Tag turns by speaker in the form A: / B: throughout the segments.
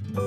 A: Mm-hmm.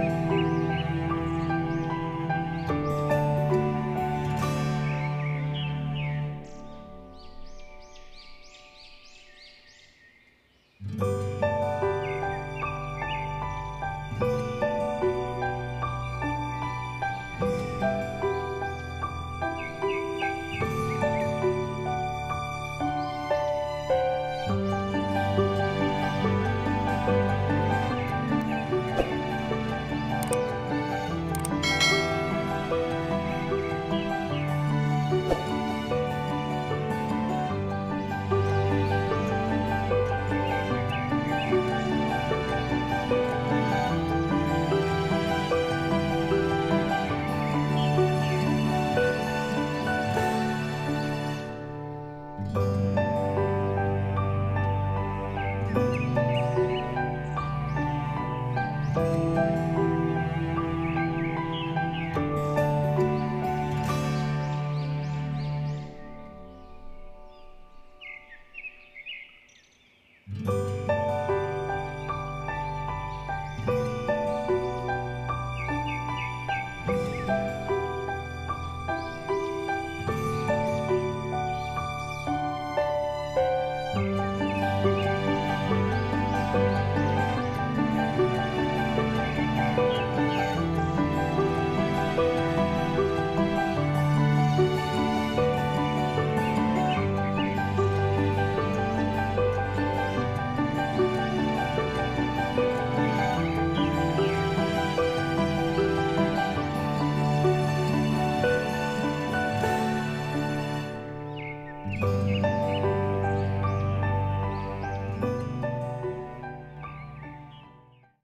A: Bye. Música